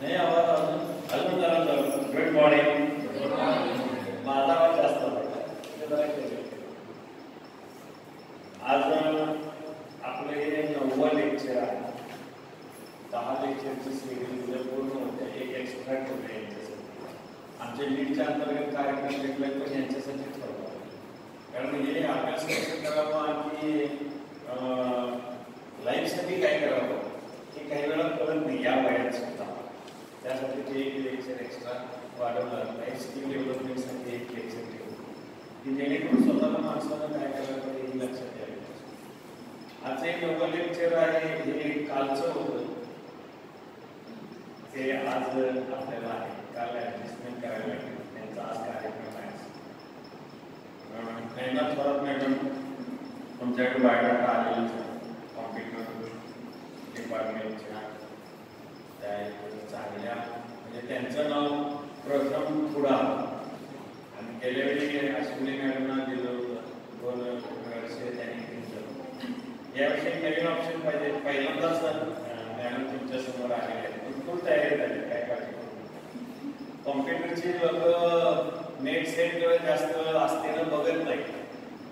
नाही आवाज अजून अजून जरा गुड मॉर्निंग माझा आवाज जास्त आज आपलं हे नव्वद लेक्चर आहे. दहा लेक्चरची सिरीज उद्या पूर्ण होते. एक एक्स्ट्रा ठेवलं यांच्यासाठी. आमच्या लीडच्या अंतर्गत कार्यक्रम घेतला पण यांच्यासाठी ठेवला कारण हे अभ्यास कसं करावा आणि लाईफसाठी काय करावं? हे काही वेळा कळत नाही या वयात सुद्धा. त्यासाठी ते एक लेक्चर एक्स्ट्रा वाढवलं लाईफ स्किल डेव्हलपमेंटसाठी एक लेक्चर ठेवलं की जेणेकरून स्वतःला माणसाला काय करायला पाहिजे हे लक्षात द्यावे आजचं एक नवं लेक्चर आहे हे कालचं होतं. ते आज आपल्याला आहे. काल ॲडजस्टमेंट करायला लागेल. त्यांचा आज कार्यक्रम आहे. नैना थोरात मॅडम तुमच्याकडे बायोडाटा आलेला कॉम्प्युटर डिपार्टमेंटच्या त्या चांगल्या म्हणजे त्यांचं नाव प्रथम पुढा आणि गेल्या वेळी अश्विनी मॅडमना दिलं होतं. दोन वर्षे त्यांनी घेतलं याविषयी नवीन ऑप्शन पाहिजे. पहिल्यांदाच मॅडम तुमच्यासमोर आलेले आहेत. भरपूर तयारी झाली. काय पाहिजे कॉम्प्युटरची लोक नेट सेट जास्त असतेनं बघत नाही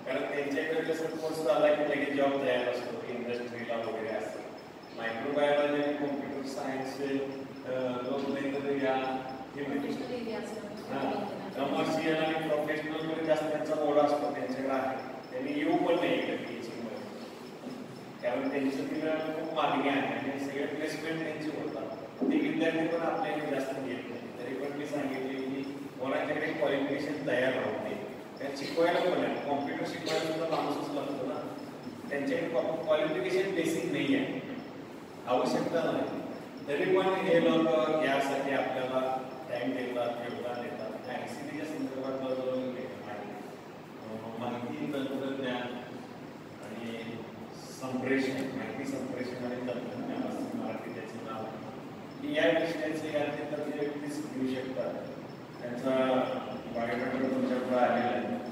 कारण त्यांच्याकडे कसं कोर्स आला की लगेच जॉब तयार असतो. इंडस्ट्रीला वगैरे असतं मायक्रोबायोलॉजी आणि कॉम्प्युटर सायन्स लोक नाही तर या कमर्शियल आणि प्रोफेशनलमध्ये जास्त त्यांचा ओढ असतो त्यांच्याकडे आहे त्यांनी येऊ पण नाही इकडे कारण त्यांची तिला खूप मागणी आहे आणि सगळे प्लेसमेंट त्यांची होतात ते विद्यार्थी पण आपल्या इथे जास्त घेत नाही तरी पण मी सांगितले की कोणाच्याकडे क्वालिफिकेशन तयार राहत नाही त्यात शिकवायला पण आहे कॉम्प्युटर शिकवायला सुद्धा माणूसच लागतो ना त्यांच्याकडे क्वालिफिकेशन बेसिक नाही आहे आवश्यकता नाही तरी पण हे लोक यासाठी आपल्याला टाईम देतात योगदान देतात. त्या संदर्भात संदर्भातला जो आहे. माहिती तंत्रज्ञान आणि संप्रेषण माहिती संप्रेषण आणि तंत्रज्ञान असं मराठी त्याचं नाव की या विषयाचे या तज्ञ व्यक्तीच व्यक्ती घेऊ शकतात. त्यांचा बायोमेट्रिक तुमच्याकडे आलेला आहे.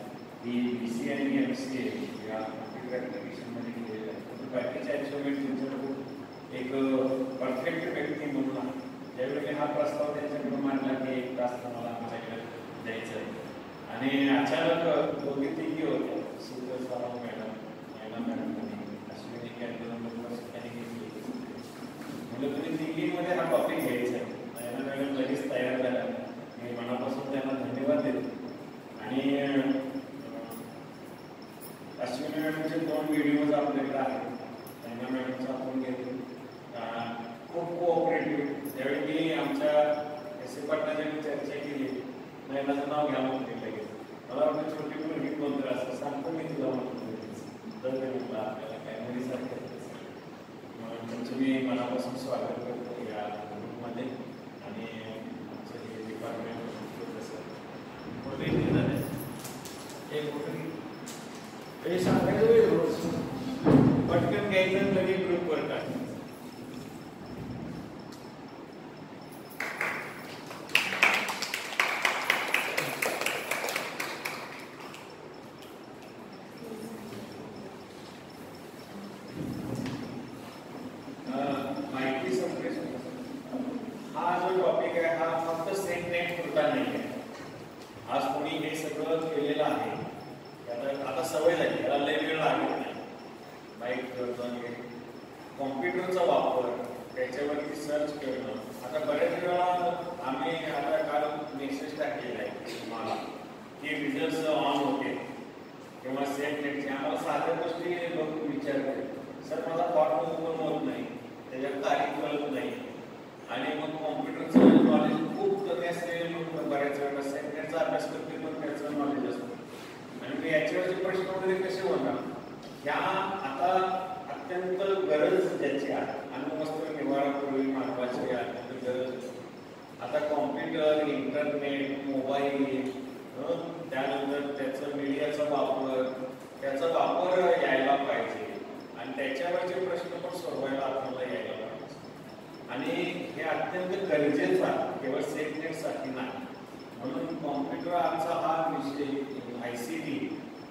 की बी सी आणि एम सी ए या कॉम्प्युटर ॲप्लिकेशनमध्ये केलेलं आहे. तर बाकीच्या अचिव्हमेंट तुमच्याकडून एक परफेक्ट व्यक्ती म्हणून आहे ज्यावेळी हा प्रस्ताव त्यांच्याकडून मांडला की एक प्रस्ताव मला आमच्याकडे द्यायचं आहे. आणि अचानक दोघी तिघी होत्या. सुंदर साराव मॅडम मैना मॅडम आणि अश्विनी कॅन्टोन त्यांनी घेतली म्हणजे तुम्ही तिघीमध्ये हा टॉपिक घ्यायचा.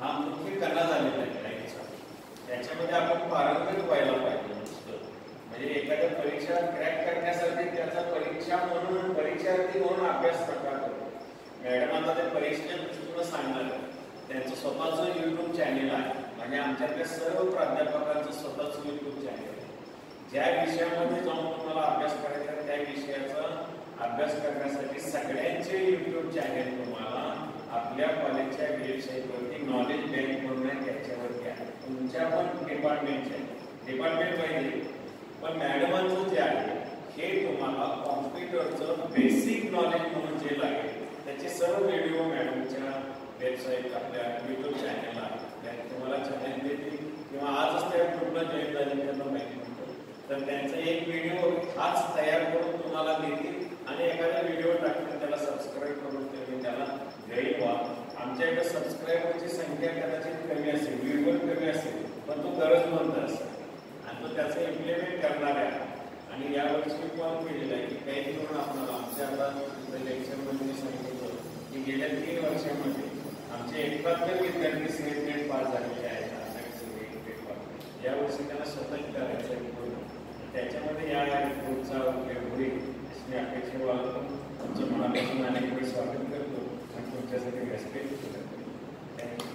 हा मुख्य कला झालेला आहे लाईफचा त्याच्यामध्ये आपण पारंगत व्हायला पाहिजे नुसतं. म्हणजे एखाद्या परीक्षा क्रॅक करण्यासाठी त्याचा परीक्षा म्हणून परीक्षार्थी म्हणून अभ्यास प्रकार करतो. मॅडम आता ते परीक्षेच्या दृष्टीनं सांगणार त्यांचं स्वतःचं युट्यूब चॅनेल आहे. म्हणजे आमच्याकडे सर्व प्राध्यापकांचं स्वतःचं युट्यूब चॅनेल आहे. ज्या विषयामध्ये जाऊन तुम्हाला अभ्यास करायचा त्या विषयाचा अभ्यास करण्यासाठी सगळ्यांचे युट्यूब चॅनेल तुम्हाला आपल्या कॉलेजच्या वेबसाईटवरती नॉलेज बँक म्हणून आहे त्याच्यावरती आहे. तुमच्या पण डिपार्टमेंटचे डिपार्टमेंट पाहिजे पण मॅडमांचं जे आहे हे तुम्हाला कॉम्प्युटरचं बेसिक नॉलेज म्हणून जे लागेल त्याचे सर्व व्हिडिओ मॅडमच्या वेबसाईट आपल्या युट्यूब चॅनलला त्यात तुम्हाला चॅनल देतील. किंवा आजच त्या ग्रुपला जॉईन झाले त्यांना माहिती म्हणतो तर त्यांचा एक व्हिडिओ आज तयार करून तुम्हाला देतील. आणि एखादा व्हिडिओ टाकून त्याला सबस्क्राईब करून त्यांनी त्याला घरी आमच्या इकडे सबस्क्रायबरची संख्या कदाचित कमी असेल व्ह्यूवर कमी असेल पण तो गरजमंद असेल आणि तो त्याचं इम्प्लिमेंट करणार आहे. आणि यावर्षी मी कॉल केलेला आहे की काही करून आपल्याला आमच्या आता लेक्चरमध्ये मी सांगितलं की गेल्या तीन वर्षामध्ये आमचे एकाहत्तर विद्यार्थी सिलेक्ट ग्रेड पास झालेले आहेत आषाढी सिलेक्ट यावर्षी त्यांना स्वतः करायचं आहे त्याच्यामध्ये या पुढचा उपयोग होईल अशी अपेक्षा बाळगतो. तुमचं मनापासून अनेक वेळ स्वागत करतो. आणि तुमच्यासाठी रेस्पेक्ट करतो थँक्यू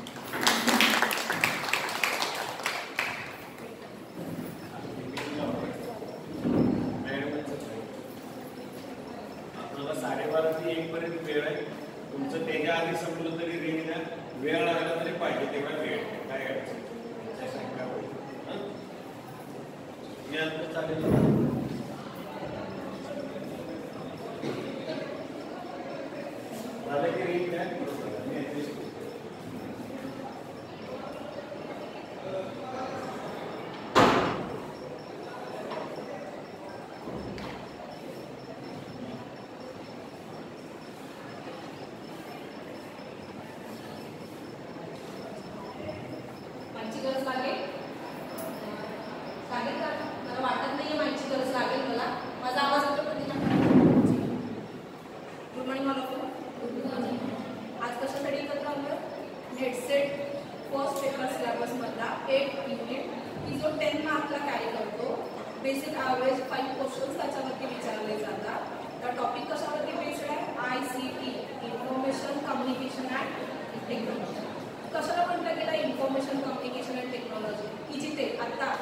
आपल्याला साडेबारा ते एक पर्यंत वेळ आहे तुमचं त्याच्या आधी संपलं तरी रिंग द्या वेळ लागला तरी पाहिजे तेवढा वेळ आहे. काय अडचण नाही. त्याच्यासाठी काय होईल? हं? मी आता चालेल झालं की रिंग द्या मी adjust करतो. माहिती गरज लागेल लागेल का मला वाटत नाहीये माहिती गरज लागेल मला माझा आवाज येतो Pratima good morning all of you आज कशासाठी एकत्र आलो नेटसेट फर्स्ट पेपर सिलेबसमधला एट युनिट की जो टेन मार्कला कॅरी करतो. बेसिक ॲव्हरेज फाईव्ह क्वेश्चन्स त्याच्यावरती विचारले जातात. तर टॉपिक कशावरती बेस्ड आहे? I C T information communication and technology कशाला म्हटलं गेलं इन्फॉर्मेशन कम्युनिकेशन अँड टेक्नॉलॉजी की जिथे आता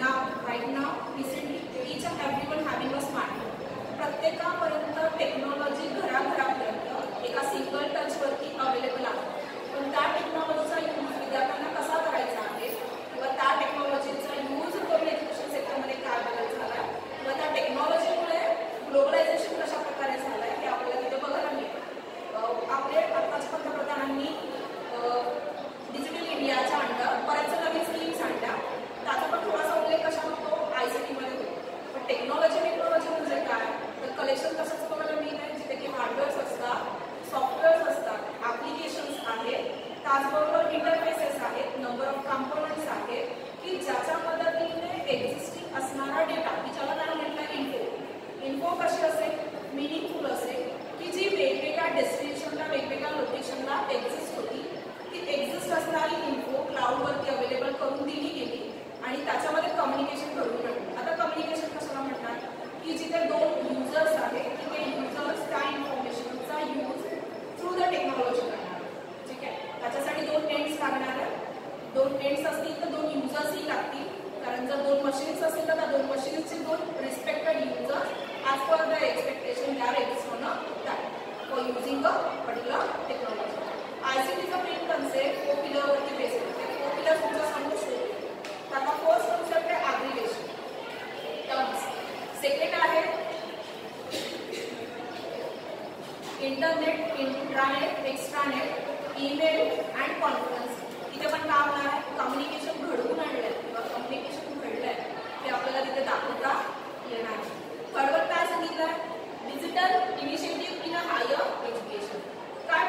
नाव right now recently each and every one having a smartphone प्रत्येकापर्यंत technology घराघरापर्यंत एका सिंगल टचवरती अवेलेबल आहे पण त्या टेक्नॉलॉजीचा यूज विद्यार्थ्यांना कसा करायचा आहे किंवा त्या टेक्नॉलॉजीचा यूज करून एज्युकेशन सेक्टरमध्ये काय बदल झाला किंवा त्या टेक्नॉलॉजीमुळे ग्लोबलायझेशन कशा प्रकारे झालं आहे हे आपल्याला तिथे बघायला मिळतं अं, आपले आत्ताच्या पंतप्रधानांनी डिजिटल इंडियाच्या अंडर बऱ्याच नवीन स्कीम्स आणल्या त्याचा पण थोडासा उल्लेख कशा होतो आय सी टीमध्ये होतो पण टेक्नॉलॉजी टेक्नॉलॉजी म्हणजे काय तर कलेक्शन कशाचं बघायला मिळत आहे जिथे की हार्डवेअर्स असतात सॉफ्टवेअर्स असतात ॲप्लिकेशन्स आहेत त्याचबरोबर इंटरफेसेस आहेत नंबर ऑफ कॉम्पोनंट्स आहेत की ज्याच्या मदतीने एक्झिस्टिंग असणारा डेटा की ज्याला काय म्हटलं इन्फो इन्फो कशी असेल मिनिंगफुल असेल की जी वेगवेगळ्या डेस्टिनेशनला वेगवेगळ्या लोकेशनला एक्झिस्ट होती. ती एक्झिस्ट असणारी इन्फो क्लाउडवरती अवेलेबल करून दिली गेली आणि त्याच्यामध्ये कम्युनिकेशन करून मिळतं आता कम्युनिकेशन कशाला म्हणतात की जिथे दोन युजर्स आहेत तिथे युजर्स त्या इन्फॉर्मेशनचा यूज थ्रू द टेक्नॉलॉजी करणार. ठीक आहे? त्याच्यासाठी दोन टेंट्स लागणार आहेत. दोन टेंट्स असतील तर दोन युजर्सही लागतील. कारण जर दोन मशीन्स असतील तर त्या दोन मशीन्सचे दोन respected users as per the expect they are exist on that for using a particular technology I C टीचा मेन कन्सेप्ट फोर पिलरवरती बेस होते फोर पिलर तुमचा सांगू शकतो त्याचा फर्स्ट कन्सेप्ट आहे ॲग्रिगेशन टर्म्स सेकंड आहे internet intranet extranet email and conference इथे पण काय होणार आहे. कम्युनिकेशन घडवून आणलंय. किंवा कम्युनिकेशन घडलं आहे ते आपल्याला तिथे दाखवता येणार आहे. थर्डवर काय सांगितलंय? Digital initiative in a higher education काय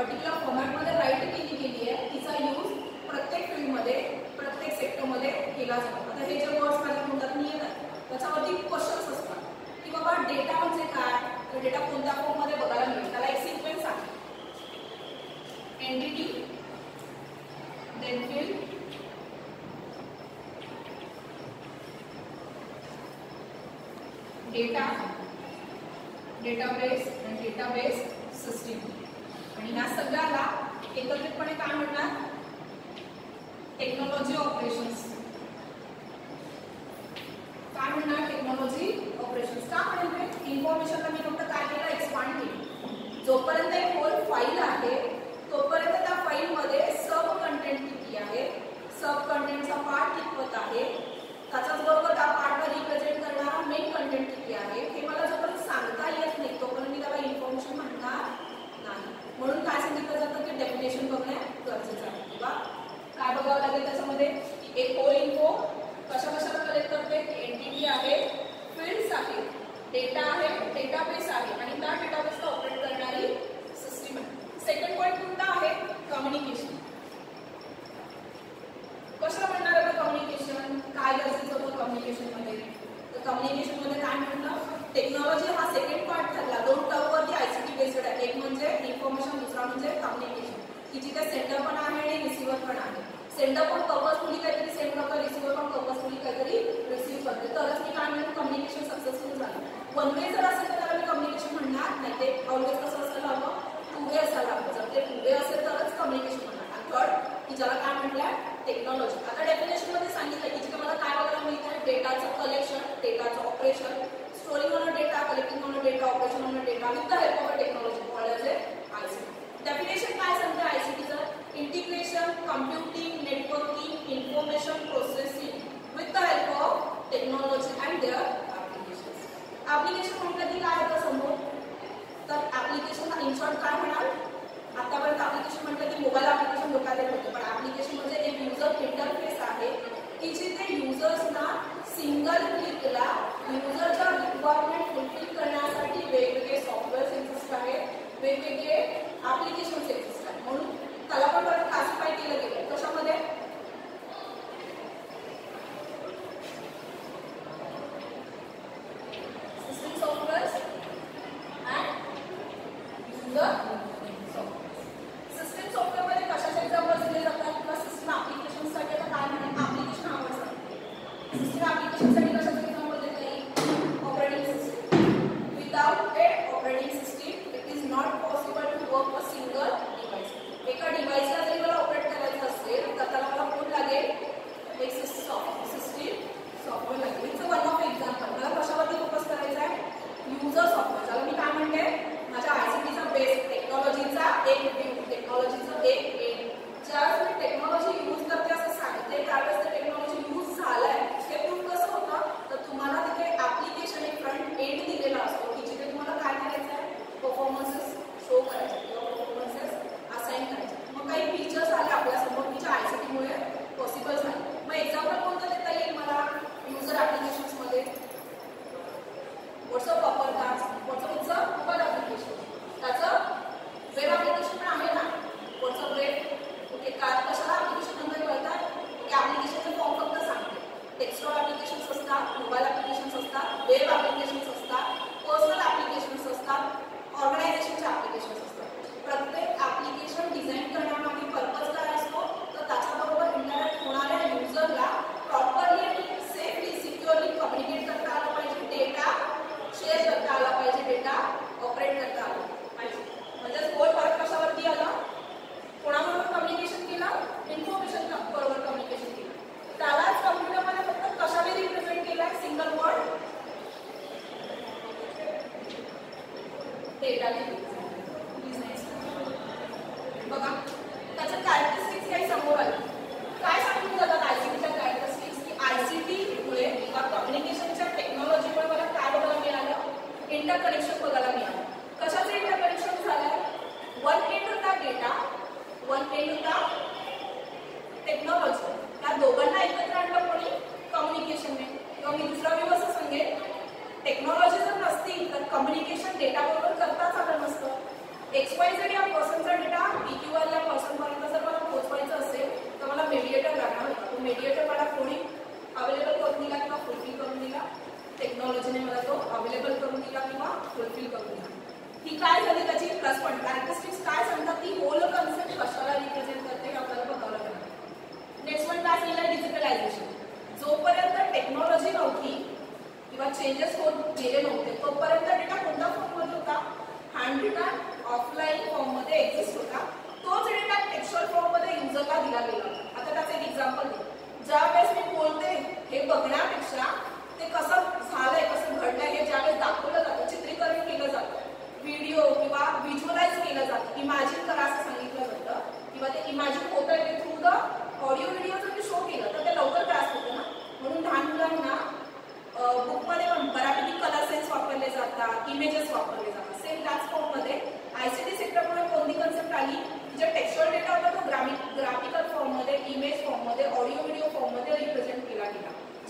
पर्टिक्युलर फॉर्मॅटमध्ये राईट केली गेली आहे. तिचा यूज प्रत्येक फील्डमध्ये प्रत्येक सेक्टरमध्ये केला जातो. आता हे जे वर्ड्स माझ्या तोंडात मी येतात त्याच्यावरती क्वेश्चन्स असतात. की बाबा डेटा म्हणजे काय? तर डेटा कोणत्या फॉर्ममध्ये बघायला मिळेल? त्याला एक सिक्वेन्स आहे. NDT then data database and database system आणि या सगळ्याला एकत्रितपणे काय म्हणणार? टेक्नॉलॉजी ऑपरेशन्स काय म्हणणार? टेक्नॉलॉजी ऑपरेशन्स का म्हणेल इन्फॉर्मेशनला मी फक्त काय केलं? एक्सपांड केली. जोपर्यंत एक होल फाईल आहे तोपर्यंत त्या फाईलमध्ये सब कंटेंट किती आहे? सब कंटेंटचा पार्ट कितपत आहे? त्याच्याच बरोबर అలాగే వెంటనే అప్లికేషన్ म्हणून అవును पण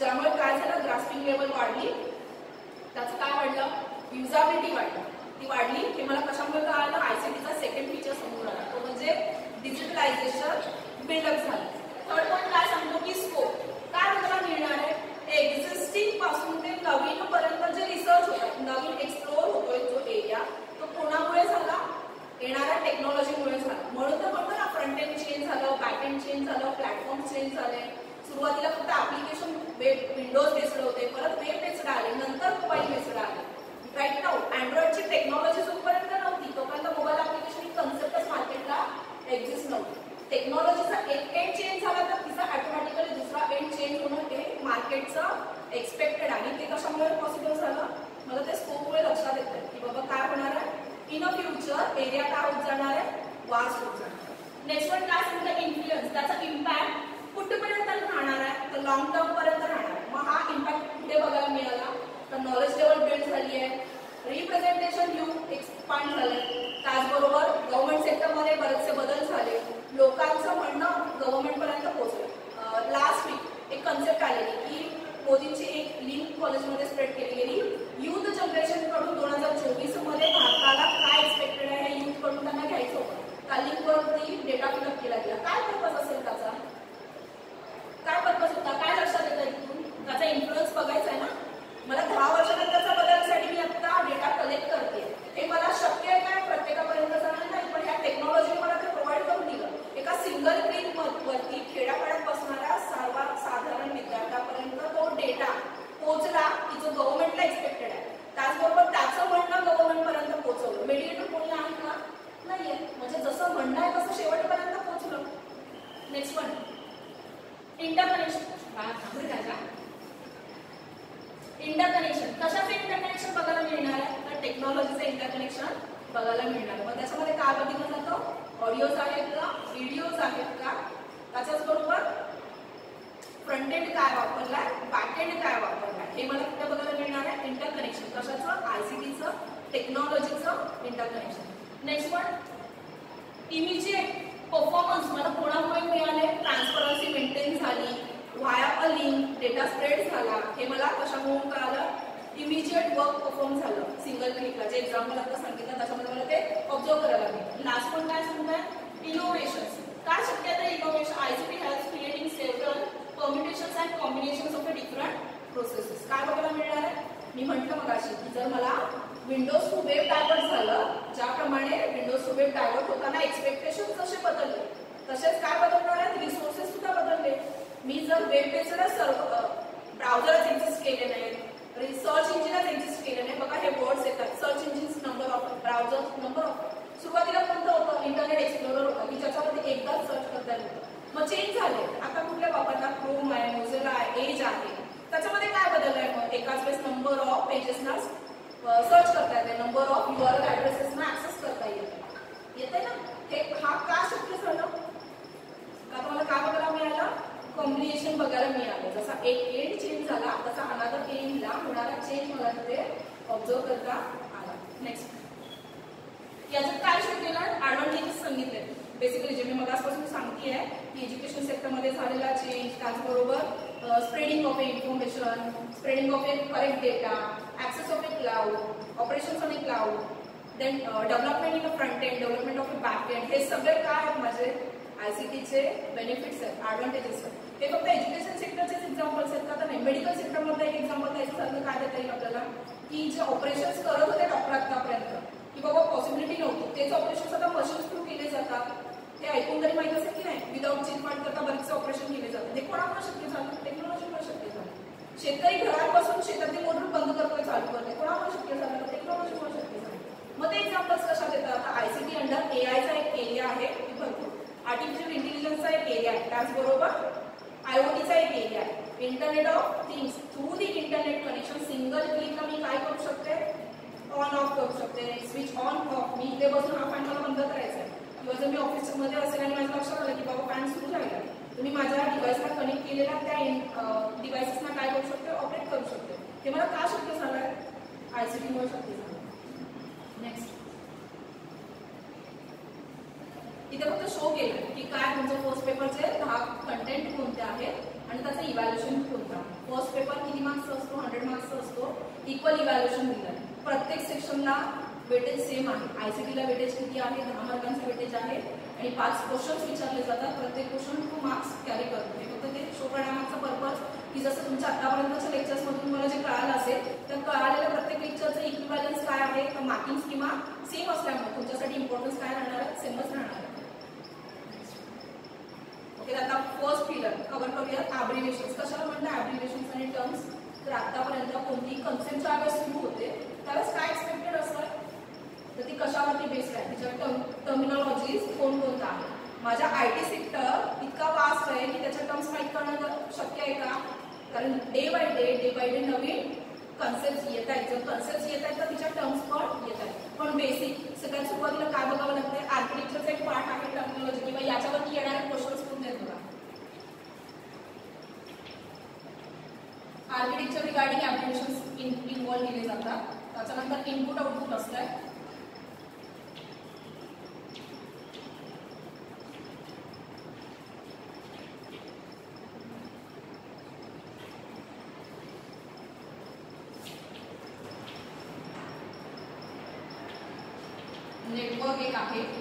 ज्यामुळे काय झालं? ग्रास्पिंग लेवल वाढली. त्याचं काय वाढलं? युजाबिलिटी वाढली. ती वाढली. हे मला कशामुळे काय आलं आयसीटीचा सेकंड फीचर समोर आला. तो म्हणजे डिजिटलायझेशन बिल्डअप झालं. थर्ड पॉईंट काय सांगतो की स्कोप काय तुम्हाला मिळणार आहे? एक्झिस्टिंगपासून ते नवीन पर्यंत जे रिसर्च होतात नवीन एक्सप्लोर होतोय जो एरिया तो कोणामुळे झाला? येणाऱ्या टेक्नॉलॉजीमुळे झाला. म्हणून तर म्हणतो ना फ्रंट एंड चेंज झालं बॅक एंड चेंज झालं प्लॅटफॉर्म चेंज झाले. सुरुवातीला फक्त ऍप्लिकेशन विंडोज बेस्ड होते परत वेब बेस्ड आले नंतर मोबाईल बेस्ड आले. राईट नाऊ अँड्रॉइडची टेक्नॉलॉजी जोपर्यंत नव्हती तोपर्यंत मोबाईल ऍप्लिकेशन ही कन्सेप्टच मार्केटला एक्झिस्ट नव्हती. टेक्नॉलॉजीचा एक एंड चेंज झाला तर तिचा ऑटोमॅटिकली दुसरा एंड चेंज होणं हे मार्केटचं एक्सपेक्टेड आणि ते कशामुळे पॉसिबल झालं? मला ते स्कोपमुळे लक्षात येतं की बाबा काय होणार आहे? इन अ फ्युचर एरिया काय होत जाणार आहे? वास्ट होत जाणार नेक्स्ट वन काय सांगितलं? इन्फ्लुएन्स त्याचा इम्पॅक्ट कुठेपर्यंत राहणार आहे तर लॉंग टर्म पर्यंत राहणार आहे. मग हा इम्पॅक्ट कुठे बघायला मिळाला? तर नॉलेज लेवल बिल्ड झाली आहे. रिप्रेझेंटेशन यू एक्सपांड झालं त्याचबरोबर गव्हर्नमेंट सेक्टरमध्ये बरेचसे बदल झाले लोकांचं म्हणणं गव्हर्नमेंटपर्यंत पोहोचलं लास्ट वीक एक कन्सेप्ट आलेली की मोदींची एक लिंक कॉलेजमध्ये स्प्रेड केली गेली युथ जनरेशनकडून दोन हजार चोवीसमध्ये भारताला काय एक्सपेक्टेड आहे हे युथकडून त्यांना घ्यायचं होतं त्या लिंकवरती डेटा फिलअप केला गेला काय पर्पज असेल त्याचा काय पर्पज होता काय लक्षात येतं इथून त्याचा इन्फ्लुएन्स बघायचा आहे ना मला दहा वर्षानंतरचा बदलसाठी मी आता डेटा कलेक्ट करते हे मला शक्य आहे काय प्रत्येकापर्यंत जाणार नाही पण ह्या टेक्नॉलॉजी मला ते प्रोव्हाइड करून दिलं एका सिंगल क्लिक वरती खेड्यापाड्यात बसणाऱ्या सर्व साधारण विद्यार्थ्यापर्यंत तो डेटा पोहोचला की जो गव्हर्नमेंटला एक्सपेक्टेड आहे त्याचबरोबर त्याचं म्हणणं गव्हर्नमेंट पर्यंत पोहोचवलं मेडिएटर कोणी आहे का नाहीये म्हणजे जसं म्हणणं आहे तसं शेवटपर्यंत पोहोचलं नेक्स्ट वन इंटरकनेक्शन इंटरकनेक्शन कशाचं इंटरकनेक्शन बघायला मिळणार आहे तर टेक्नॉलॉजीचं इंटरकनेक्शन बघायला मिळणार आहे मग त्याच्यामध्ये काय बघितलं जातं ऑडिओज आहेत का व्हिडिओज आहेत का त्याच्याच बरोबर फ्रंट एंड काय वापरलाय बॅक एंड काय वापरलाय हे मला कुठे बघायला मिळणार आहे इंटरकनेक्शन कशाचं आयसीटीचं टेक्नॉलॉजीचं interconnection next one immediate performance मला कोणामुळे मिळाले? ट्रान्सपरन्सी मेंटेन झाली. Via a link data spread झाला. हे मला कशामुळे कळालं? इमिजिएट वर्क परफॉर्म झालं. सिंगल क्लिकला जे एक्झाम्पल आता सांगितलं त्याच्यामध्ये मला ते ऑब्झर्व करायला लागेल. लास्ट पण काय सांगताय इनोव्हेशन काय शक्य आहे innovation ICT has creating several permutations and combinations of a different processes काय बघायला मिळणार आहे? मी म्हटलं मग अशी की जर मला विंडोज टू वेब डायवर्ट झालं ज्याप्रमाणे विंडोज टू वेब डायवर्ट होताना एक्सपेक्टेशन तसे बदलले? तसेच काय बदलणार आहेत? रिसोर्सेस सुद्धा बदलले. मी जर वेब बेस्ड सर्व ब्राउझरच एक्झिस्ट केले नाहीत सर्च इंजिनच एक्झिस्ट केले नाही बघा हे वर्ड्स येतात. Search engines number of browser number of सुरुवातीला कोणतं होतं? इंटरनेट एक्सप्लोरर होतं. की ज्याच्यामध्ये एकदाच सर्च करता येतं मग चेंज झाले. आता कुठल्या वापरतात? क्रोम आहे मोझेला आहे एज आहे. त्याच्यामध्ये काय बदललंय मग? एकाच वेळेस नंबर ऑफ पेजेसना सर्च करता येते. नंबर ऑफ युआरएल ऍड्रेसेसना ऍक्सेस करता येते येते ना? हे हा का शक्य झालं? का तुम्हाला काय बघायला मिळालं? कॉम्बिनेशन बघायला मिळालं. जसा एक एंड चेंज झाला. तसा अनादर एंडला होणारा चेंज मला तिथे ऑब्झर्व करता आला. नेक्स्ट याच्यात काय शो केलं ऍडव्हान्टेजेस सांगितले बेसिकली जे मी मगासपासून सांगते आहे की एज्युकेशन सेक्टरमध्ये झालेला चेंज त्याचबरोबर spreading of a information spreading of a correct data access of a cloud, operations on a cloud, then uh, development in a front end, development of a back end. हे सगळे काय आहेत माझे? I C टीचे benefits आहेत advantages आहेत. हे फक्त एज्युकेशन सेक्टरचेच एक्झाम्पल्स आहेत का? तर नाही मेडिकल सेक्टरमधलं एक एक्झाम्पल द्यायचं सारखं काय देता येईल आपल्याला? की जे ऑपरेशन्स करत होते डॉक्टर आत्तापर्यंत की बाबा पॉसिबिलिटी नव्हती. तेच ऑपरेशन्स आता मशीन्स थ्रू केले जातात. ते ऐकून तरी माहीत असेल की नाही? विदाउट चिनपाट करता बरेचसे ऑपरेशन केले जातात. ते कोणामुळे शक्य झालं? टेक्नॉलॉजीमुळे शेतकरी घरापासून शेतातील मोटर बंद करणे चालू करणे कोणामुळे शक्य झालं? टेक्नॉलॉजीमुळे शक्य झालं. मग ते एक्झाम्पल्स कशात येतात आता आयसीटी अंडर एआयचा एक एरिया आहे. भरपूर. आर्टिफिशियल इंटेलिजन्सचा एक एरिया आहे. त्याचबरोबर आयओटीचा एक एरिया आहे. Internet of things through the internet connection single क्लिकला मी काय करू शकते ऑन ऑफ करू शकते स्विच ऑन ऑफ मी इथे बसून हा फॅन मला बंद करायचा आहे. किंवा जर मी ऑफिसमध्ये असेल आणि माझ्या लक्षात आलं की बाबा फॅन सुरू झाला. तुम्ही मी माझ्या डिव्हाइसला कनेक्ट केलेल्या त्या डिव्हाइसेसना काय करू शकते? ऑपरेट करू शकते. हे मला का शक्य झालं आहे आय सी टीमुळे शक्य झालं नेक्स्ट इथे फक्त शो केलं की काय तुमचं फर्स्ट पेपरचे दहा कंटेंट कोणते आहेत आणि त्याचं इव्हॅल्युएशन कोणतं आहे. फर्स्ट पेपर किती मार्क्स असतो? हंड्रेड मार्क्सचा असतो. इक्वल इव्हॅल्युएशन दिलं आहे प्रत्येक सेक्शनला वेटेज सेम आहे. आयसीटीला वेटेज किती आहे? दहा मार्कांचा वेटेज आहे. आणि पाच क्वेश्चन्स विचारले जातात. प्रत्येक क्वेश्चन टू मार्क्स कॅरी करतो. हे फक्त ते शो करण्यामागचा पर्पज की जसं तुमच्या आतापर्यंतच्या लेक्चर्समधून मला जे कळालं असेल तर कळालेल्या प्रत्येक लेक्चरचं इक्विबॅलन्स काय आहे? तर मार्किंग किंवा सेम असल्यामुळे तुमच्यासाठी इम्पॉर्टन्स काय राहणार आहे? सेमच राहणार आहे. ओके आता फर्स्ट पिलर कव्हर करूया ॲब्रिवेशन्स कशाला म्हणतात ॲब्रिवेशन्स आणि टर्म्स तर आतापर्यंत कोणती कन्सेप्ट ज्यावेळेस सुरू होते त्यावेळेस काय एक्सपेक्टेड तर ती कशावरती बेस्ड आहे? तिच्या टर्म टर्मिनॉलॉजीज कोणकोणत्या आहे? माझ्या आय टी सेक्टर इतका वास्ट आहे की त्याच्या टर्म्स माहीत करणं शक्य आहे का? कारण day by day day by day Naveen concept येत आहेत. जर कन्सेप्ट येत आहेत तर तिच्या टर्म्स पण येत आहेत. पण बेसिक सगळ्यात सुरुवातीला काय बघावं लागतं आर्किटेक्चरचा एक पार्ट आहे टर्मिनॉलॉजी किंवा याच्यावरती येणारे क्वेश्चन्स कोणते आहेत आर्किटेक्चर रिगार्डिंग ऍप्लिकेशन्स इन्व्हॉल्व केले जातात. त्याच्यानंतर इनपुट आउटपुट असतं नेटवर्क एक आहे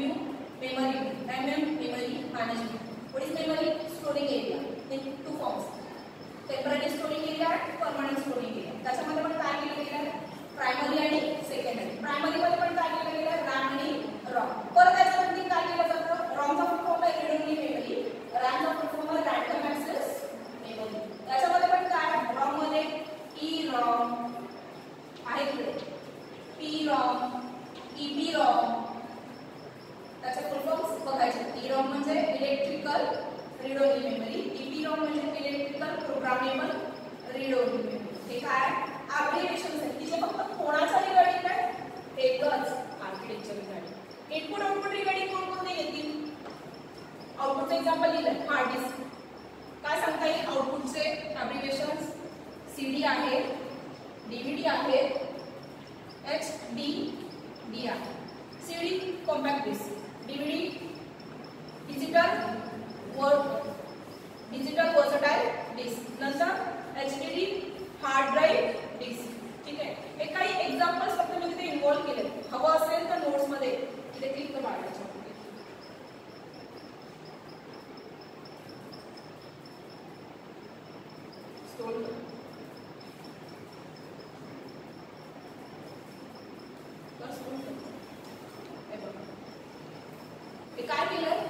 MU memory. MM memory management. What is memory? Storing area. In two forms. Temporary storing area and permanent storing area. त्याच्यामध्ये पण काय केलं गेलं आहे प्रायमरी आणि सेकंडरी प्रायमरी मध्ये पण काय केलं गेलं? आहे रॅम आणि रॉम परत त्याच्यामध्ये काय केलं जातं? रॉमचा फुल फॉर्म आहे रीड ओनली मेमरी रॅमचा फुल फॉर्म आहे रॅन्डम ऍक्सेस मेमरी त्याच्यामध्ये पण काय? रॉममध्ये ई रॉम आहे इकडे पी रॉम बी रॉम त्याचे फुल फॉर्म्स बघायचे. ई रॉम म्हणजे electrical read only memory EP ROM म्हणजे electrical programmable read only memory हे काय? ऍप्लिकेशन्स की तिचे फक्त कोणाच्या रिगार्डिंग आहे? एकच architecture regarding input output regarding कोणकोणते येतील? आउटपुटचं एक्झाम्पल लिहिलं हार्ड डिस्क काय सांगता येईल? आउटपुटचे ॲम्रिगेशन्स सी डी आहे डीव्हीडी आहे एच डी डी आहे. CD compact disc DVD digital digital versatile disc नंतर H D D hard drive disk ठीक आहे? हे काही एक्झाम्पल्स फक्त मी तिथे इन्व्हॉल्व केले हवं असेल तर नोट्समध्ये तिथे क्लिक करा त्याच्यामध्ये स्टोर करा बस स्टोर करा. हे बघा. हे काय केलं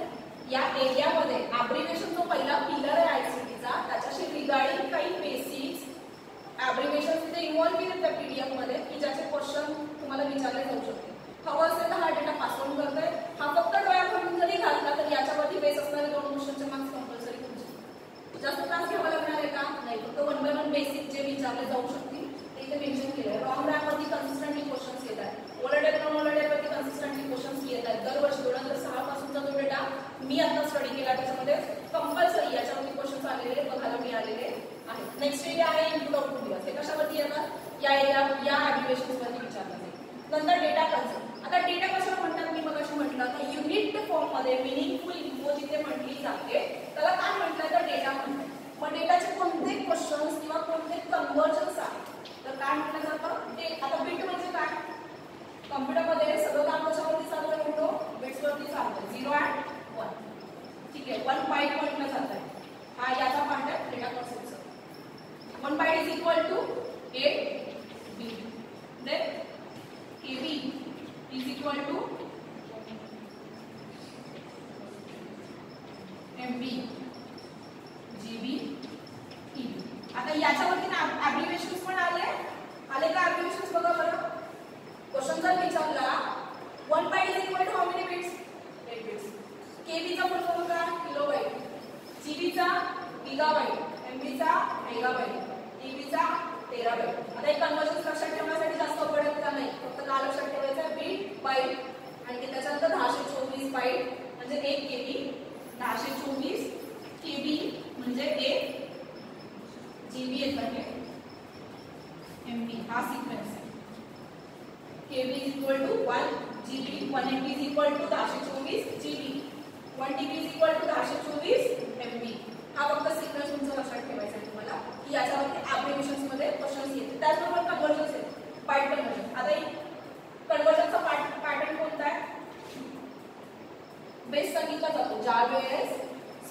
या एरियामध्ये ऍब्रिवेशन जो पहिला पिलर आहे आयसीटीचा त्याच्याशी रिगार्डिंग काही बेसिक्स ऍब्रिवेशन तिथे इन्व्हॉल्व केले त्या पीडीएफमध्ये की ज्याचे क्वेश्चन तुम्हाला विचारले जाऊ शकते हवं असेल तर हा डेटा पास ऑन करतोय हा फक्त डोळ्याकडून जरी घातला तर याच्यावरती बेस असणारे दोन क्वेश्चनचे मार्क्स कंपल्सरी तुमचे जास्त त्रास घ्यावा लागणार आहे का नाही फक्त वन बाय वन बेसिक जे विचारले जाऊ शकतील ते इथे मेन्शन केलंय रॉंग रॅम वरती कन्सिस्टंटली क्वेश्चन्स येत आहेत ओलडेट नॉन ओलडेट वरती कन्सिस्टंटली क्वेश्चन्स येत आहेत दरवर्षी दोन हजार सहा पासूनचा जो डेटा मी आता स्टडी केला त्याच्यामध्ये कंपल्सरी याच्यावरती क्वेश्चन्स आलेले बघायला मिळालेले आहेत नेक्स्ट एरिया आहे इनपुट आउटपुट दिवस हे कशावरती येतात या एरिया या ऍप्लिकेशन्स वरती विचारलं जाईल नंतर डेटा कन्सेप्ट आता डेटा कशाला म्हणतात मी मगाशी म्हटलं तर युनिट फॉर्ममध्ये मिनिंगफुल इन्फो जिथे म्हटली जाते त्याला काय म्हटलं तर डेटा म्हणतात मग डेटाचे कोणते क्वेश्चन्स किंवा कोणते कन्वर्जन्स आहेत तर काय म्हटलं जातं ते आता बिट म्हणजे काय कम्प्युटरमध्ये सगळं काम कशावरती चालू आहे. म्हणतो बिट्सवरती चालतं झिरो अँड वन ठीक आहे. वन बाईट म्हटलं जात आहे हा याचा पार्ट आहे. Data कन्सेप्टचा one byte is equal to A B then we is equal to M B TB आता याच्यावरती ना ऍप्लिकेशन्स पण आले आले का ऍप्लिकेशन्स बघा बरं क्वेश्चन जर विचारला one byte is equal to how many bits eight bits केबीचा full form काय किलोबाईट जीबीचा गिगाबाईट एमबीचा मेगाबाईट टीबीचा टेराबाईट आता एक कन्वर्जन्स लक्षात ठेवण्यासाठी जास्त अवघड का नाही फक्त का लक्षात ठेवायचं बीट बाईट आणि ते त्याच्यानंतर दहाशे चोवीस बाईट म्हणजे एक केबी दहाशे चोवीस केबी म्हणजे एक जीबी येत आहे एमबी हा सिक्वेन्स आहे KB is equal to one GB one MB is equal to दहाशे चोवीस GB one TB is equal to दहाशे चोवीस एमबी हा फक्त सिक्वेन्स तुमचं लक्षात ठेवायचा आहे तुम्हाला की याच्यावरती ऍप्लिकेशन्समध्ये क्वेश्चन्स येते त्याचबरोबर कन्वर्जन्स आहेत. बाईट कन्वर्जन आता कन्वर्जनचा पॅटर्न कोणता आहे? बेस सांगितला जातो. ज्या वेळेस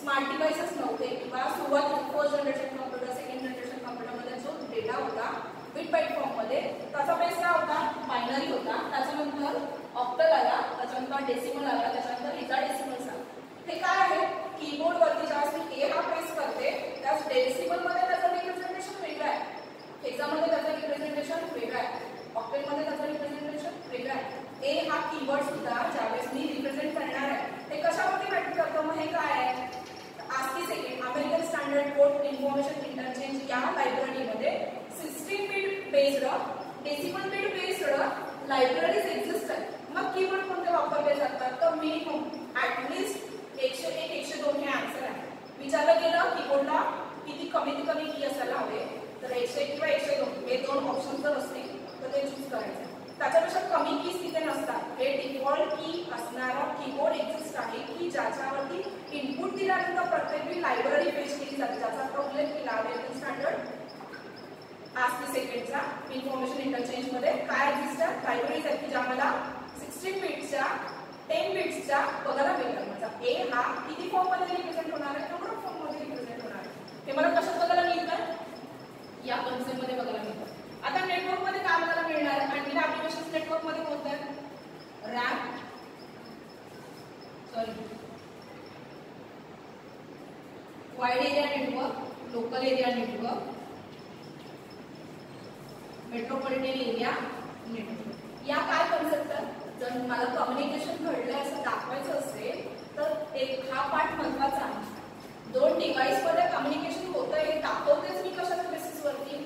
स्मार्ट डिव्हायसेस नव्हते. किंवा सुरुवात first generation computer second generation कॉम्प्युटरमध्ये जो डेटा होता बिट बाईट फॉर्ममध्ये त्याचा बेस काय होता? बायनरी होता. त्याच्यानंतर ऑक्टल आला त्याच्यानंतर डेसिमल आला त्याच्यानंतर हेचा डेसिमल आला. हे काय आहे? कीबोर्ड वरती ज्यावेळेस मी ए हा प्रेस करते त्याच डेसिमलमध्ये त्याचं रिप्रेझेंटेशन वेगळं आहे हेक्सामध्ये त्याचं रिप्रेझेंटेशन वेगळं आहे. ऑक्टेलमध्ये त्याचं रिप्रेझेंटेशन वेगळं आहे. ए हा कीवर्ड सुद्धा ज्यावेळेस मी रिप्रेझेंट करणार आहे ते कशावरती मॅटर करतं? मग हे काय आहे? आस्की सेकंड या लायब्ररीमध्ये sixty bit based decimal bit based libraries exist आहेत मग कीवर्ड कोणते वापरले जातात? तर मिनिमम ॲटलिस्ट एकशे एक एकशे दोन हे आन्सर आहे. विचारलं गेलं कीबोर्डला किती कमीत कमी की असायला हवे? तर एकशे किंवा एकशे दोन हे दोन ऑप्शन जर असतील तर ते चूज करायचं. त्याच्यापेक्षा कमी कीज तिथे नसतात. हे डिफॉल्ट की असणारा कीबोर्ड एक्झिस्ट आहे की ज्याच्यावरती इनपुट दिल्यानंतर प्रत्येक वेळी लायब्ररी पेज केली जाते. ज्याचा आता उल्लेख केला अमेरिकन स्टँडर्ड आज सेकंडचा इन्फॉर्मेशन इंटरचेंजमध्ये काय एक्झिस्ट आहेत लायब्ररीज आहेत की ज्या मला सिक्स्टीन बिट्सच्या टेन बिट्सच्या बघायला मिळतात. म्हणजे माझा ए हा किती फॉर्ममध्ये रिप्रेझेंट होणार आहे? नंबर ऑफ फॉर्ममध्ये रिप्रेझेंट होणार आहे. हे मला कशात बघायला या कन्सेप्टमध्ये बघायला मिळतं. आता नेटवर्कमध्ये काय बघायला मिळणार? आहे आणखी ऍप्लिकेशन नेटवर्कमध्ये कोणतं आहे? RAM. Sorry wide area network local area network metropolitan area network या काय कन्सेप्ट आहे? जर मला कम्युनिकेशन घडलंय असं दाखवायचं असेल तर एक हा पार्ट महत्त्वाचा आहे. दोन डिव्हाइसमध्ये कम्युनिकेशन होतं हे दाखवतेच मी कशाच्या बेसिसवरती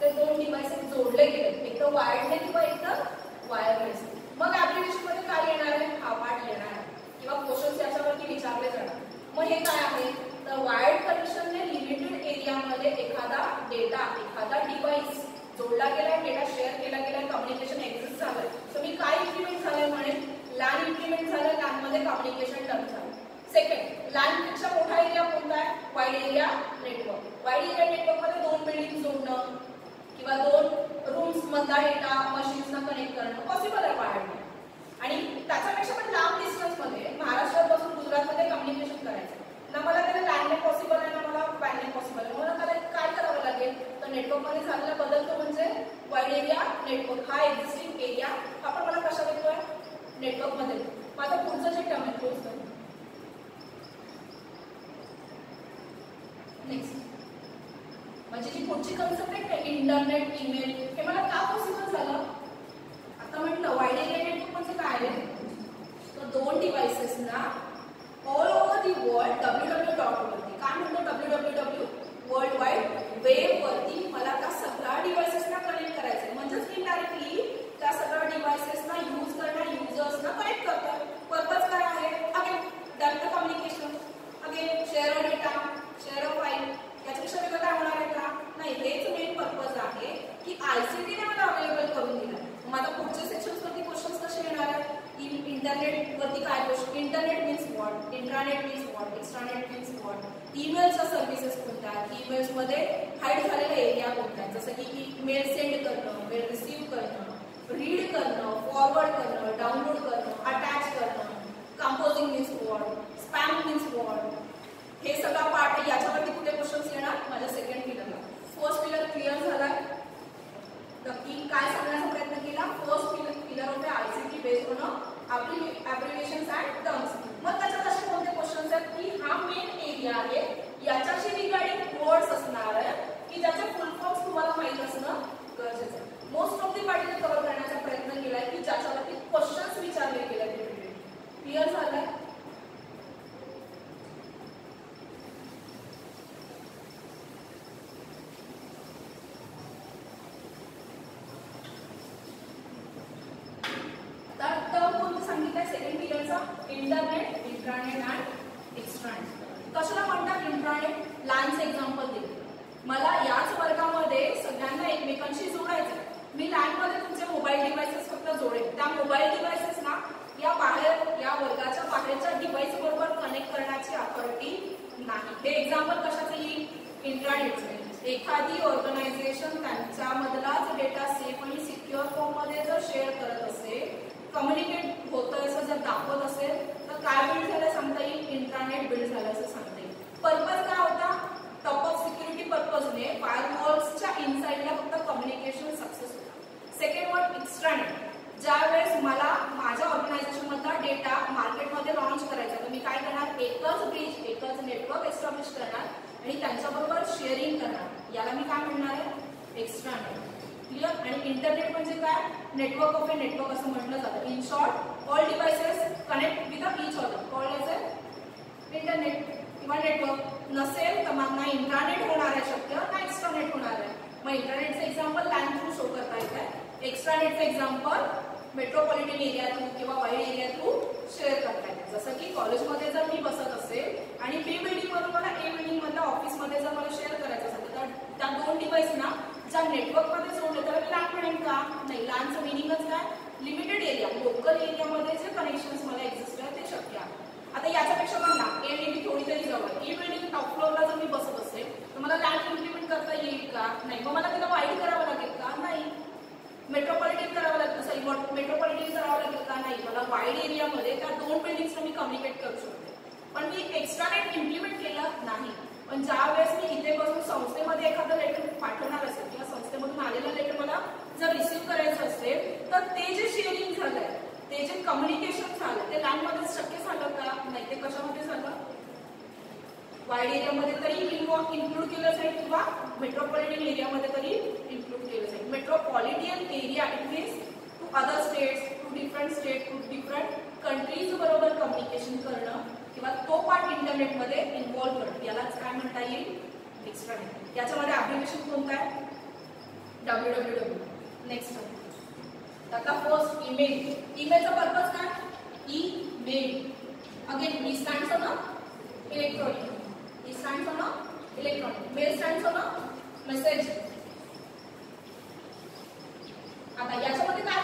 ते दोन डिव्हायसेस जोडले गेले एक तर वायरने किंवा एक तर वायरलेस मग ऍप्लिकेशनमध्ये काय येणार आहे? हा पार्ट येणार आहे. किंवा क्वेश्चन्स याच्यावरती विचारले जाणार मग हे काय आहे? तर वायर्ड कनेक्शनने लिमिटेड एरियामध्ये एखादा डेटा एखादा डिव्हाइस जोडला गेलाय डेटा शेअर केला गेलाय कम्युनिकेशन एक्झिस्ट झालंय. सो मी काय इम्प्लिमेंट झालंय म्हणेन लॅन इम्प्लिमेंट झालं लॅनमध्ये कम्युनिकेशन डन झालं. सेकंड लॅनपेक्षा मोठा एरिया कोणता आहे? Wide area network wide area नेटवर्कमध्ये दोन बिल्डिंग जोडणं किंवा दोन रूम्स मधला डेटा मशीन्सना कनेक्ट करणं पॉसिबल आहे वाढणं आणि त्याच्यापेक्षा पण लांब डिस्टन्समध्ये महाराष्ट्रात महाराष्ट्रापासून गुजरातमध्ये कम्युनिकेशन करायचं. ना मला त्याला लँडलाईन पॉसिबल आहे ना मला पॅनलाईन पॉसिबल आहे. मला त्याला काय करावं लागेल? तर नेटवर्कमध्ये चांगला बदलतो बदल तो म्हणजे वाईड एरिया नेटवर्क हा एक्झिस्टिंग एरिया आपण मला कशा देतोय नेटवर्कमध्ये माझं पुढचं जे टर्म आहे नेक्स्ट म्हणजे जी पुढची कन्सेप्ट आहे इंटरनेट ईमेल हे मला का पॉसिबल झालं? आता म्हटलं वाईड एरिया नेटवर्क म्हणजे काय आहे? तर दोन डिव्हायसेसना all over the world W W dot वरती काय म्हणतो W W W world wide web वरती मला त्या सगळ्या डिव्हाइसेसना कनेक्ट करायचं म्हणजेच इनडायरेक्टली त्या सगळ्या डिव्हायसेसना यूज करणं युजर्सना कनेक्ट करतोय. पर्पज काय आहे? Again direct communication again share of data share of file याच्यापेक्षा वेगळं काय होणार आहे का? नाही हेच मेन पर्पज आहे की आयसीटीने मला अवेलेबल करून दिलं. माझा पुढच्या सेक्शन्स वरती क्वेश्चन्स कसे येणार आहेत? इंटरनेट वरती काय question internet means what intranet means what extranet means what ईमेलच्या services कोणत्या? आहेत ईमेल्समध्ये हाईड झालेला एरिया कोणत्या? जसं की मेल सेंड करणं मेल रिसीव्ह करणं रीड करणं फॉरवर्ड करणं डाउनलोड करणं अटॅच करणं. Composing means what spam means what हे सगळा पार्ट याच्यावरती कुठे क्वेश्चन्स येणार? माझ्या सेकंड पिलरला फर्स्ट पिलर क्लिअर झालाय. नक्की काय सांगण्याचा प्रयत्न केला? फर्स्ट पिलर पिलर होते आयसीटी बेस्ड होणं आपली ऍप्लिकेशन अँड टर्म्स मग त्याच्यात असे कोणते क्वेश्चन्स आहेत की हा मेन एरिया आहे याच्याशी रिगार्डिंग वर्ड्स असणार आहे की ज्याचे फुल फॉर्म्स तुम्हाला माहीत असणं गरजेचं आहे. मोस्ट ऑफ दी पार्टीने कव्हर करण्याचा प्रयत्न केलाय की ज्याच्यावरती क्वेश्चन्स विचारले गेले क्लिअर झालाय तर टर्म कोणतं सांगितलंय सेकंड पिरियडचा इंटरनेट इंट्रानेट अँड एक्स्ट्रानेट कशाला म्हणतात इंट्रानेट लॅनचं एक्झाम्पल देते मला याच वर्गामध्ये सगळ्यांना एकमेकांशी जोडायचं मी लॅनमध्ये तुमचे मोबाईल डिव्हाइसेस फक्त जोडेल त्या मोबाईल डिव्हाइसेस ना या बाहेर या वर्गाच्या बाहेरच्या डिव्हाइस बरोबर कनेक्ट करण्याची अथॉरिटी नाही हे एक्झाम्पल कशाचं येईल इंट्रानेटचं एखादी ऑर्गनायझेशन त्यांच्यामधलाच डेटा सेफ आणि सिक्युअर फॉर्ममध्ये जर शेअर करत असेल कम्युनिकेट होतं असं जर दाखवत असेल तर काय बिल्ड झालं सांगता येईल? इंटरनेट बिल्ड झालं असं सांगता येईल. पर्पज काय होता? टॉप ऑफ सिक्युरिटी पर्पजने फायरवॉल्सच्या इनसाईडला फक्त कम्युनिकेशन सक्सेस होता. सेकंड वर्ड एक्स्ट्रानेट ज्यावेळेस मला माझ्या ऑर्गनायझेशन मधला डेटा मार्केटमध्ये लॉन्च करायचा तर मी काय करणार? एकच ब्रिज एकच नेटवर्क एस्टॅब्लिश करणार आणि त्यांच्याबरोबर शेअरिंग करणार. याला मी काय म्हणणार आहे? एक्स्ट्रानेट क्लिअर आणि इंटरनेट म्हणजे काय? नेटवर्क ऑफ ए नेटवर्क असं म्हटलं जातं. In short all devices connect with each other call as a internet किंवा नेटवर्क नसेल तर मग ना इंटरनेट होणार आहे शक्य ना एक्स्ट्रानेट होणार आहे. मग इंटरनेटचं एक्झाम्पल लँड थ्रू शो करता येत आहे एक्स्ट्रा नेटचं एक्झाम्पल मेट्रोपॉलिटन एरिया थ्रू किंवा वाईड एरिया थ्रू शेअर करता येईल जसं की कॉलेजमध्ये जर मी बसत असेल आणि बी बिल्डिंग मधून मला ए बिल्डिंग मधल्या ऑफिसमध्ये जर मला शेअर करायचं असेल तर त्या दोन डिवाईस ना ज्या नेटवर्कमध्ये जोडलं जोडले तर लॅन म्हणेन का? नाही लॅनचं मिनिंगच काय? लिमिटेड एरिया लोकल एरियामध्ये जे कनेक्शन मला एक्झिस्ट आहे ते शक्य आहे आता याच्यापेक्षा पण ना ए बिल्डिंग थोडी तरी जवळ ए बिल्डिंग टॉप फ्लोअरला जर मी बसत असेल तर मला लॅन इम्प्लिमेंट करता येईल का नाही मग मला त्याला वाईड करावं लागेल का नाही मेट्रोपॉलिटन करावं लागतं सॉरी मेट्रोपॉलिटन करावं लागेल का नाही मला वाईड एरियामध्ये त्या दोन बिल्डिंग्स मी कम्युनिकेट करू शकते पण मी एक्स्ट्रा नेट इम्प्लिमेंट केलं नाही पण ज्या वेळेस मी इथे बसून संस्थेमध्ये एखादं लेटर पाठवणार असेल किंवा संस्थेमधून आलेलं लेटर मला जर रिसिव्ह करायचं असेल तर ते जे शेअरिंग झालंय ते जे कम्युनिकेशन झालं ते लँडमध्ये शक्य झालं का नाही ते कशामध्ये झालं वाईड एरियामध्ये तरी इन्क्लूड केलं जाईल किंवा मेट्रोपॉलिटन एरियामध्ये तरी इन्क्लूड केलं जाईल metropolitan area it means to other states to different state to different countries बरोबर कम्युनिकेशन करणं किंवा तो पार्ट इंटरनेटमध्ये इन्व्हॉल्व करणं. यालाच काय म्हणता येईल? एक्स्ट्रा नेट याच्यामध्ये ॲप्लिकेशन कोणतं आहे? डब्ल्यू डब्ल्यू डब्ल्यू नेक्स्ट आता फर्स्ट ईमेल ईमेलचा पर्पज काय? E mail again me stand on electronic E stand on electronic mail stands on message आता याच्यामध्ये काय